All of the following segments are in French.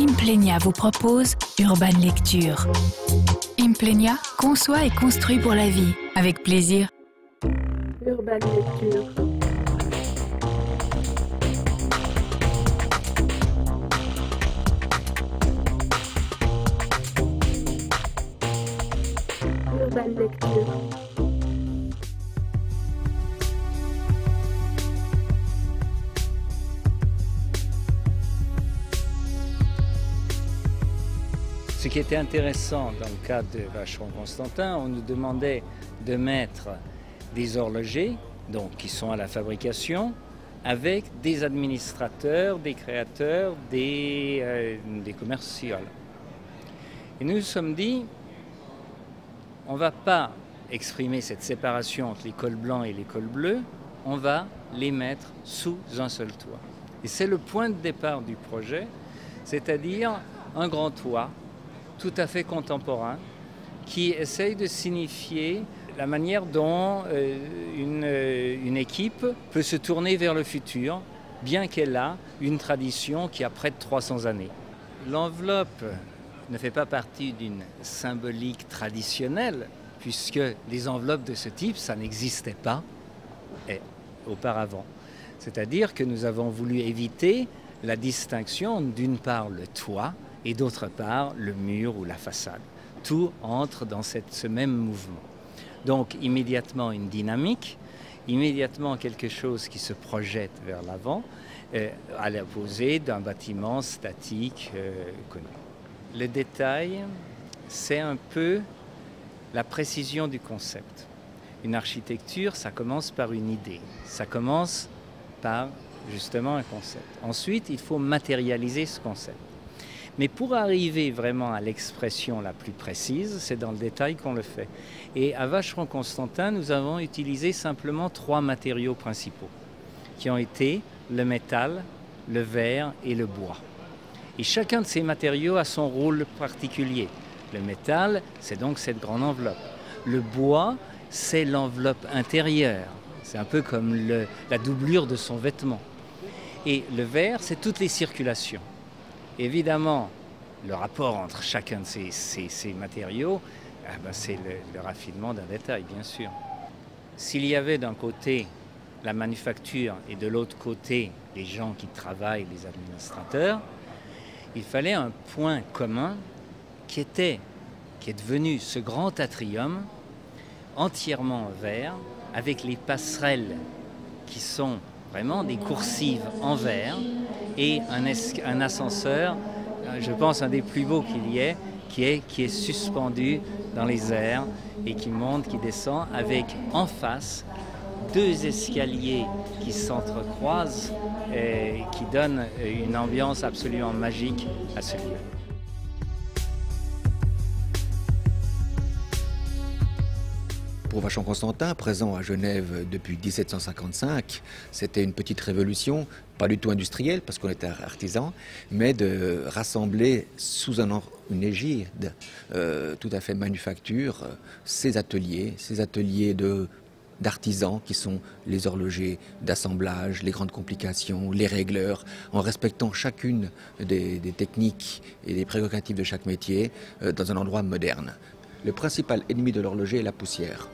Implenia vous propose Urban Lecture. Implenia conçoit et construit pour la vie, avec plaisir. Urban Lecture. Urban Lecture. Ce qui était intéressant dans le cas de Vacheron-Constantin, on nous demandait de mettre des horlogers, donc qui sont à la fabrication, avec des administrateurs, des créateurs, des, euh, des commerciaux. Et nous nous sommes dit, on ne va pas exprimer cette séparation entre l'école blanc et l'école bleue, on va les mettre sous un seul toit. Et c'est le point de départ du projet, c'est-à-dire un grand toit tout à fait contemporain qui essaye de signifier la manière dont euh, une, euh, une, équipe peut se tourner vers le futur, bien qu'elle a une tradition qui a près de 300 années. L'enveloppe ne fait pas partie d'une symbolique traditionnelle, puisque les enveloppes de ce type, ça n'existait pas et, auparavant. C'est-à-dire que nous avons voulu éviter la distinction d'une part le toit, et d'autre part le mur ou la façade. Tout entre dans ce même mouvement. Donc immédiatement une dynamique, immédiatement quelque chose qui se projette vers l'avant, euh, à l'opposé d'un bâtiment statique euh, connu. Le détail, c'est un peu la précision du concept. Une architecture, ça commence par une idée, ça commence par justement un concept. Ensuite, il faut matérialiser ce concept. Mais pour arriver vraiment à l'expression la plus précise, c'est dans le détail qu'on le fait. Et à Vacheron-Constantin, nous avons utilisé simplement trois matériaux principaux, qui ont été le métal, le verre et le bois. Et chacun de ces matériaux a son rôle particulier. Le métal, c'est donc cette grande enveloppe. Le bois, c'est l'enveloppe intérieure. C'est un peu comme la doublure de son vêtement. Et le verre, c'est toutes les circulations. Évidemment, le rapport entre chacun de ces, matériaux, ah ben c'est le, raffinement d'un détail, bien sûr. S'il y avait d'un côté la manufacture et de l'autre côté les gens qui travaillent, les administrateurs, il fallait un point commun qui était, qui est devenu ce grand atrium entièrement en avec les passerelles qui sont vraiment des coursives en verre et un, ascenseur, je pense un des plus beaux qu'il y ait, qui est, qui est suspendu dans les airs et qui monte, qui descend, avec en face deux escaliers qui s'entrecroisent et qui donnent une ambiance absolument magique à ce lieu. Pour Vachon Constantin, présent à Genève depuis 1755, c'était une petite révolution, pas du tout industrielle parce qu'on était artisan, mais de rassembler sous un, une égide euh, tout à fait manufacture ces ateliers, ces ateliers de d'artisans qui sont les horlogers d'assemblage, les grandes complications, les régleurs, en respectant chacune des, des techniques et des prérogatives de chaque métier euh, dans un endroit moderne. Le principal ennemi de l'horloger est la poussière.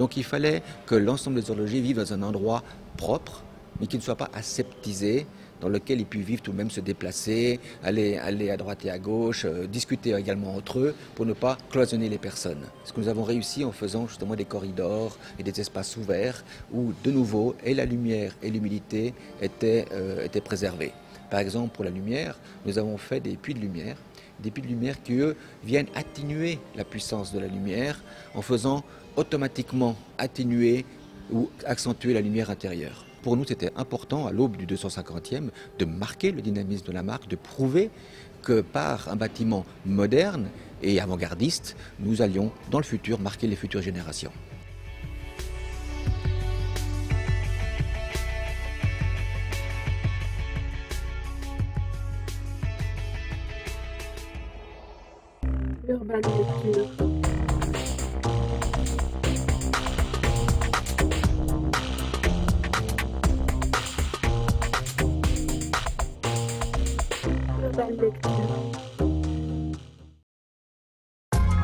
Donc il fallait que l'ensemble des horlogers vivent dans un endroit propre, mais qui ne soit pas aseptisé, dans lequel ils puissent vivre tout de même se déplacer, aller, aller à droite et à gauche, euh, discuter également entre eux pour ne pas cloisonner les personnes. Ce que nous avons réussi en faisant justement des corridors et des espaces ouverts où de nouveau et la lumière et l'humidité étaient, euh, étaient préservés. Par exemple, pour la lumière, nous avons fait des puits de lumière des puits de lumière qui, eux, viennent atténuer la puissance de la lumière en faisant automatiquement atténuer ou accentuer la lumière intérieure. Pour nous, c'était important, à l'aube du 250e, de marquer le dynamisme de la marque, de prouver que par un bâtiment moderne et avant-gardiste, nous allions, dans le futur, marquer les futures générations.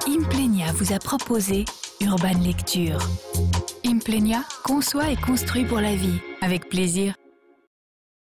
Implenia vous a proposé Urban Lecture. Implenia conçoit et construit pour la vie, avec plaisir.